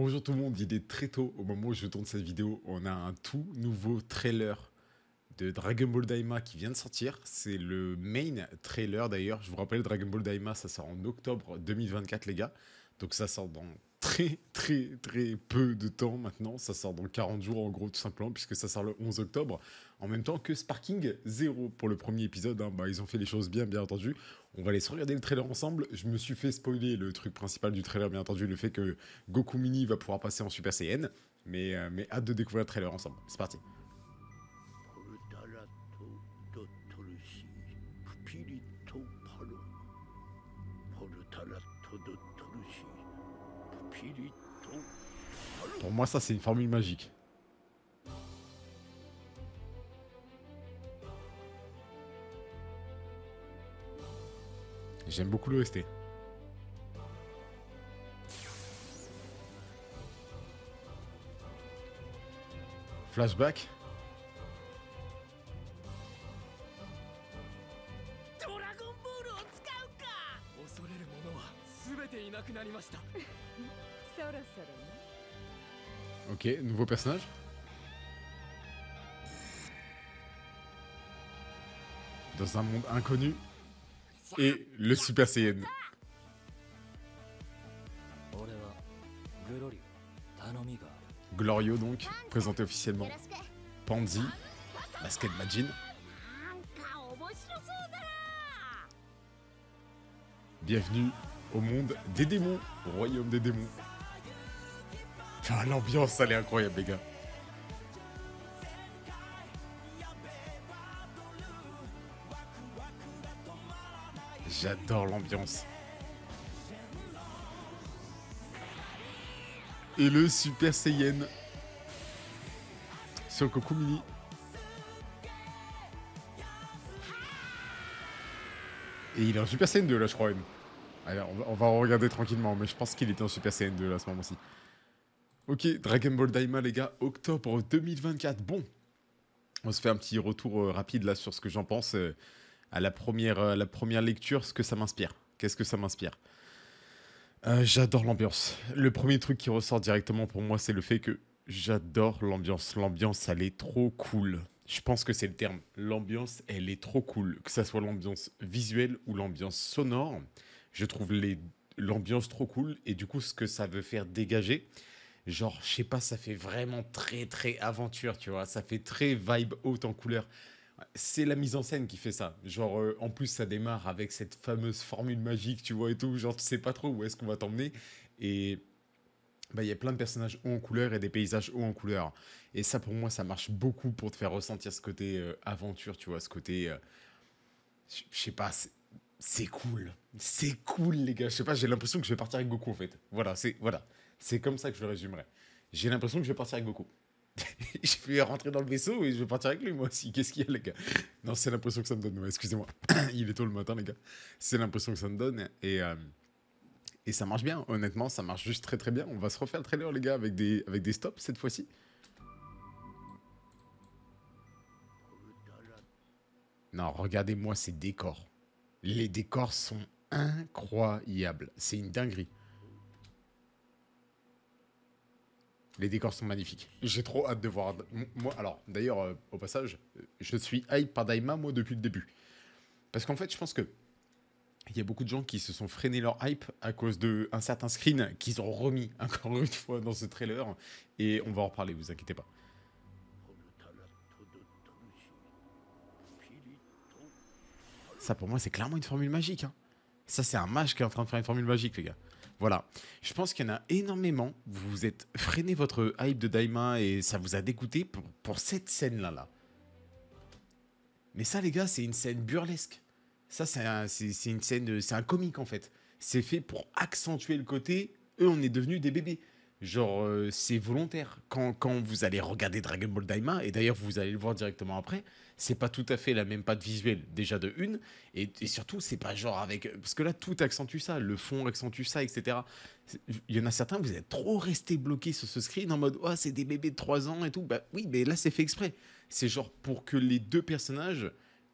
Bonjour tout le monde, il est très tôt au moment où je tourne cette vidéo. On a un tout nouveau trailer de Dragon Ball Daima qui vient de sortir. C'est le main trailer d'ailleurs. Je vous rappelle, Dragon Ball Daima, ça sort en octobre 2024 les gars. Donc ça sort dans très très très peu de temps maintenant. Ça sort dans 40 jours en gros tout simplement puisque ça sort le 11 octobre. En même temps que Sparking 0 pour le premier épisode. Hein. Bah, ils ont fait les choses bien bien entendu. On va aller se regarder le trailer ensemble. Je me suis fait spoiler le truc principal du trailer bien entendu. Le fait que Goku Mini va pouvoir passer en Super Saiyan. Mais, euh, mais hâte de découvrir le trailer ensemble. C'est parti. Pour moi, ça, c'est une formule magique. J'aime beaucoup l'OST. Flashback Ok, nouveau personnage. Dans un monde inconnu. Et le Super Saiyan. Glorio donc, présenté officiellement. Pansy, Basket Majin. Bienvenue au monde des démons, au royaume des démons. Ah, l'ambiance, elle est incroyable, les gars. J'adore l'ambiance. Et le Super Saiyan. Sur Goku Mini. Et il est en Super Saiyan 2 là, je crois. Même. Allez, on va, regarder tranquillement, mais je pense qu'il était en Super Saiyan 2 là, à ce moment-ci. Ok, Dragon Ball Daima, les gars, octobre 2024. Bon, on se fait un petit retour euh, rapide là sur ce que j'en pense euh, à, la première, euh, la première lecture, ce que ça m'inspire. Qu'est-ce que ça m'inspire? J'adore l'ambiance. Le premier truc qui ressort directement pour moi, c'est le fait que j'adore l'ambiance. L'ambiance, elle est trop cool. Je pense que c'est le terme. L'ambiance, elle est trop cool. Que ça soit l'ambiance visuelle ou l'ambiance sonore, je trouve l'ambiance trop cool. Et du coup, ce que ça veut faire dégager, genre, je sais pas, ça fait vraiment très, très aventure, tu vois. Ça fait très vibe haute en couleur. C'est la mise en scène qui fait ça. Genre, euh, en plus, ça démarre avec cette fameuse formule magique, tu vois, et tout. Genre, tu sais pas trop où est-ce qu'on va t'emmener. Et bah, il y a plein de personnages hauts en couleur et des paysages hauts en couleur. Et ça, pour moi, ça marche beaucoup pour te faire ressentir ce côté euh, aventure, tu vois, ce côté. Euh, je sais pas, c'est cool. C'est cool, les gars. Je sais pas, j'ai l'impression que je vais partir avec Goku, en fait. Voilà, c'est voilà. C'est comme ça que je le résumerai. J'ai l'impression que je vais partir avec Goku. je vais rentrer dans le vaisseau et je vais partir avec lui, moi aussi. Qu'est-ce qu'il y a, les gars? Non, c'est l'impression que ça me donne. Excusez-moi. Il est tôt le matin, les gars. C'est l'impression que ça me donne. Et, euh, et ça marche bien. Honnêtement, ça marche juste très très bien. On va se refaire le trailer, les gars, avec des, avec des stops cette fois-ci. Non, regardez-moi ces décors. Les décors sont incroyables. C'est une dinguerie. Les décors sont magnifiques. J'ai trop hâte de voir. Moi, alors, d'ailleurs, euh, au passage, je suis hype par Daima, moi, depuis le début. Parce qu'en fait, je pense que il y a beaucoup de gens qui se sont freinés leur hype à cause d'un certain screen qu'ils ont remis encore une fois dans ce trailer. Et on va en reparler, vous inquiétez pas. Ça, pour moi, c'est clairement une formule magique. Hein. Ça, c'est un mage qui est en train de faire une formule magique, les gars. Voilà. Je pense qu'il y en a énormément. Vous vous êtes freiné votre hype de Daima et ça vous a dégoûté pour, cette scène-là. Là. Mais ça, les gars, c'est une scène burlesque. Ça, c'est une scène, c'est un comique en fait. C'est fait pour accentuer le côté. Eux, on est devenus des bébés. Genre, euh, c'est volontaire. Quand, quand, vous allez regarder Dragon Ball Daima, et d'ailleurs vous allez le voir directement après, c'est pas tout à fait la même patte visuelle, déjà de une, et, surtout, c'est pas genre avec. Parce que là, tout accentue ça, le fond accentue ça, etc. Il y en a certains, vous êtes trop restés bloqués sur ce screen en mode, oh, c'est des bébés de 3 ans et tout. Bah oui, mais là, c'est fait exprès. C'est genre pour que les deux personnages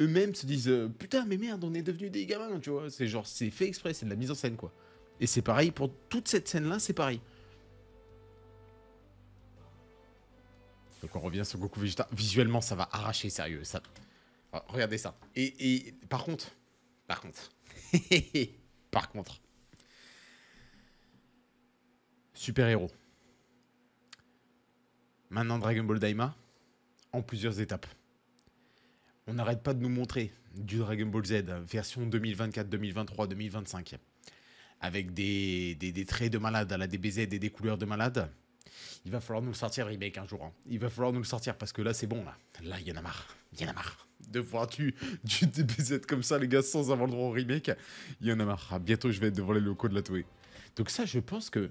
eux-mêmes se disent, euh, putain, mais merde, on est devenus des gamins, tu vois. C'est genre, c'est fait exprès, c'est de la mise en scène, quoi. Et c'est pareil pour toute cette scène-là, c'est pareil. Donc on revient sur Goku Vegeta. Visuellement, ça va arracher, sérieux. Ça... Regardez ça. Et, par contre, par contre, par contre, super-héros. Maintenant Dragon Ball Daima, en plusieurs étapes. On n'arrête pas de nous montrer du Dragon Ball Z, version 2024, 2023, 2025, avec des, des, traits de malade à la DBZ et des couleurs de malade. Il va falloir nous le sortir remake un jour. Hein. Il va falloir nous le sortir parce que là c'est bon là. Là il y en a marre. Il y en a marre de voir du, du DBZ comme ça les gars sans avoir le droit au remake? Il y en a marre. Bientôt je vais être devant les locaux de la Toei. Donc ça je pense que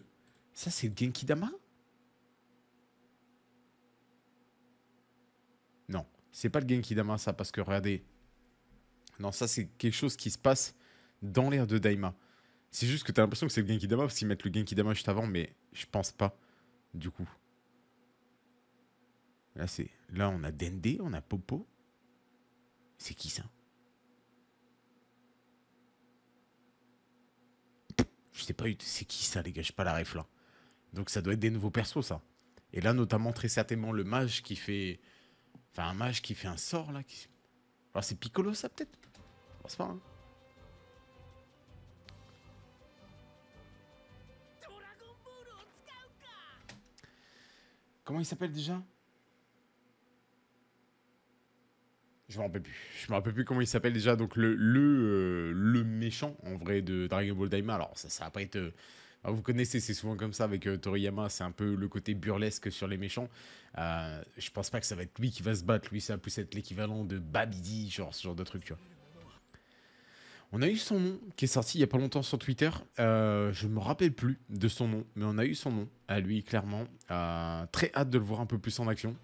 ça c'est le Genki Dama Non, c'est pas le Genki Dama ça parce que regardez. Non, ça c'est quelque chose qui se passe dans l'air de Daima. C'est juste que tu as l'impression que c'est le Genki Dama parce qu'ils mettent le Genki Dama juste avant, mais je pense pas du coup. Là, c'est là on a Dende, on a Popo. C'est qui ça? Je sais pas, c'est qui ça les gars, j'ai pas la ref là. Donc ça doit être des nouveaux persos ça. Et là notamment très certainement le mage qui fait Enfin, un mage qui fait un sort, là. Alors, c'est Piccolo, ça, peut-être? Je pense pas, hein. Comment il s'appelle déjà? Je me rappelle plus. Je me rappelle plus comment il s'appelle déjà. Donc le le, euh, le méchant en vrai de Dragon Ball Daima. Alors ça ça va pas être euh, ah, vous connaissez, c'est souvent comme ça avec euh, Toriyama, c'est un peu le côté burlesque sur les méchants. Je pense pas que ça va être lui qui va se battre, lui ça va plus être l'équivalent de Babidi, genre ce genre de truc, tu vois. On a eu son nom qui est sorti il y a pas longtemps sur Twitter. Euh, je me rappelle plus de son nom, mais on a eu son nom à lui clairement. Euh, très hâte de le voir un peu plus en action.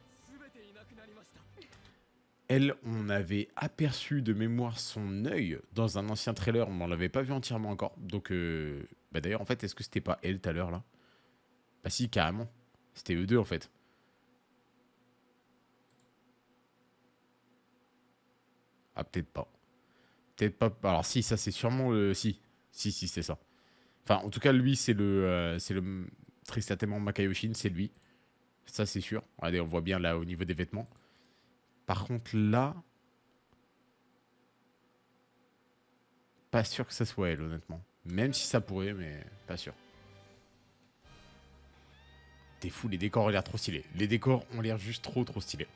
Elle, on avait aperçu de mémoire son œil dans un ancien trailer, on ne l'avait pas vu entièrement encore. Donc bah d'ailleurs, en fait, est-ce que c'était pas elle tout à l'heure là? Bah si, carrément. C'était eux deux en fait. Ah, peut-être pas. Pas. Alors si, ça c'est sûrement le... Si, si, si, c'est ça. Enfin, en tout cas, lui, c'est le... Euh, c'est le... Tristatement Makayoshin, c'est lui. Ça, c'est sûr. Regardez, on voit bien là au niveau des vêtements. Par contre, là... Pas sûr que ça soit elle, honnêtement. Même si ça pourrait, mais pas sûr. T'es fou, les décors ont l'air trop stylés. Les décors ont l'air juste trop trop stylés.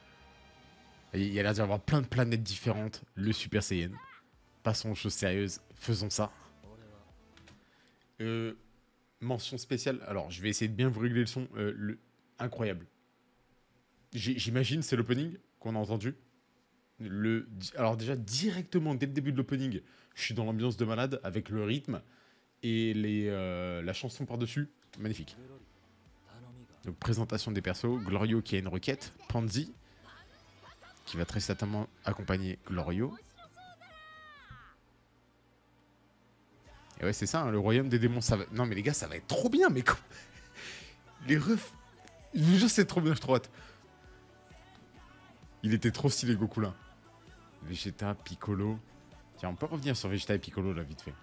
Il y a l'air d'y avoir plein de planètes différentes. Le Super Saiyan. Passons aux choses sérieuses. Faisons ça. Euh, mention spéciale. Alors, je vais essayer de bien vous régler le son. Euh, le... Incroyable. J'imagine, c'est l'opening qu'on a entendu. Le... Alors déjà, directement, dès le début de l'opening, je suis dans l'ambiance de malade avec le rythme et euh, la chanson par-dessus. Magnifique. Donc présentation des persos, Glorio qui a une requête, Panzi qui va très certainement accompagner Glorio. Et ouais, c'est ça, hein, le royaume des démons, ça va... Non mais les gars, ça va être trop bien, mais Les refs... Je c'est trop bien, je trop. Il était trop stylé, Goku, là. Vegeta, Piccolo. Tiens, on peut revenir sur Vegeta et Piccolo, là, vite fait.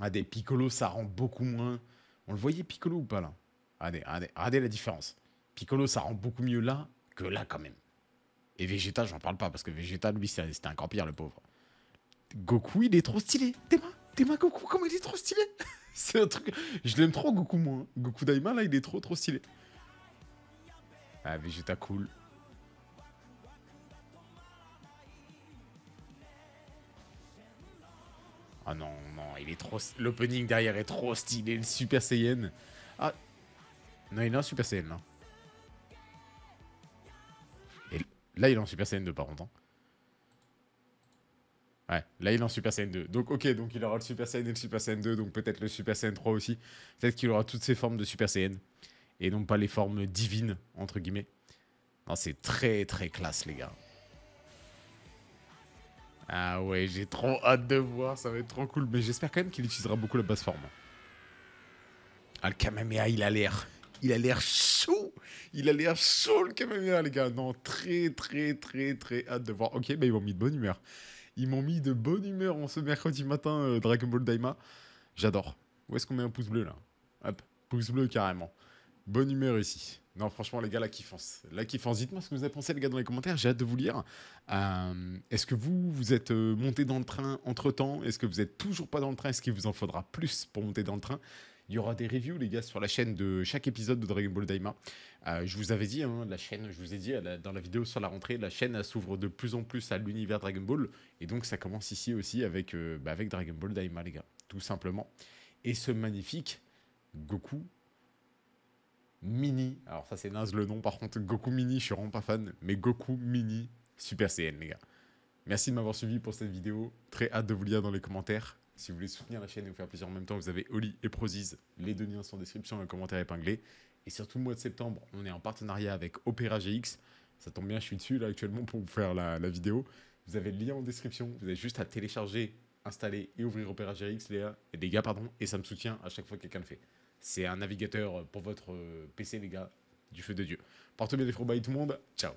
Ah, des Piccolo, ça rend beaucoup moins... On le voyait, Piccolo, ou pas, là? Regardez, regardez, regardez la différence. Piccolo, ça rend beaucoup mieux là que là, quand même. Et Vegeta, j'en parle pas, parce que Vegeta, lui, c'était encore pire, le pauvre. Goku, il est trop stylé. T'es moi Goku, comment il est trop stylé C'est un truc... Je l'aime trop, Goku, moi. Hein. Goku Daima, là, il est trop, trop stylé. Ah, Vegeta, cool. Ah non, non, il est trop... L'opening derrière est trop stylé, le Super Saiyan. Ah. Non, il est en Super Saiyan, là. Et là, il est en Super Saiyan 2, par contre. Hein. Ouais, là, il est en Super Saiyan 2. Donc, ok, donc il aura le Super Saiyan et le Super Saiyan 2, donc peut-être le Super Saiyan 3 aussi. Peut-être qu'il aura toutes ces formes de Super Saiyan. Et non pas les formes divines, entre guillemets. Non, c'est très, très classe, les gars. Ah ouais, j'ai trop hâte de voir, ça va être trop cool. Mais j'espère quand même qu'il utilisera beaucoup la basse forme. Ah, le Kamehameha, il a l'air... Il a l'air chaud Il a l'air chaud, le Kamehameha, les gars. Non, très, très, très, très hâte de voir. Ok, bah ils m'ont mis de bonne humeur. Ils m'ont mis de bonne humeur en ce mercredi matin, euh, Dragon Ball Daima. J'adore. Où est-ce qu'on met un pouce bleu, là Hop, pouce bleu, carrément. Bonne humeur ici. Non, franchement, les gars, la kiffance. La kiffance. Dites-moi ce que vous avez pensé, les gars, dans les commentaires. J'ai hâte de vous lire. Euh, Est-ce que vous, vous êtes euh, monté dans le train entre-temps? Est-ce que vous êtes toujours pas dans le train? Est-ce qu'il vous en faudra plus pour monter dans le train? Il y aura des reviews, les gars, sur la chaîne de chaque épisode de Dragon Ball Daima. Euh, je vous avais dit, hein, la chaîne, je vous ai dit dans la vidéo sur la rentrée, la chaîne s'ouvre de plus en plus à l'univers Dragon Ball. Et donc, ça commence ici aussi avec, euh, bah, avec Dragon Ball Daima, les gars. Tout simplement. Et ce magnifique Goku Mini. Alors ça c'est naze le nom par contre. Goku Mini, je suis vraiment pas fan. Mais Goku Mini Super Saiyan les gars. Merci de m'avoir suivi pour cette vidéo. Très hâte de vous lire dans les commentaires. Si vous voulez soutenir la chaîne et vous faire plaisir en même temps, vous avez Oli et Prozis. Les deux liens sont en description et en commentaire épinglé. Et surtout le mois de septembre, on est en partenariat avec Opera GX. Ça tombe bien, je suis dessus là actuellement pour vous faire la, vidéo. Vous avez le lien en description. Vous avez juste à télécharger, installer et ouvrir Opera GX les gars, les pardon, et ça me soutient à chaque fois que quelqu'un le fait. C'est un navigateur pour votre euh, PC, les gars, du feu de Dieu. Portez bien gros bye tout le monde. Ciao.